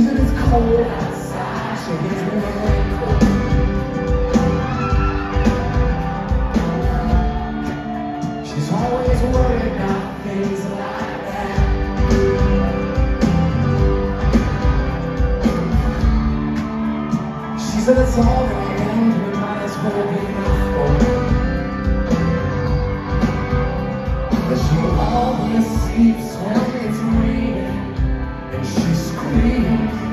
Even if it's cold outside, she gives me She's always worried about things like that. She said it's all right and we might as well be my. But she always sleeps when it's screams.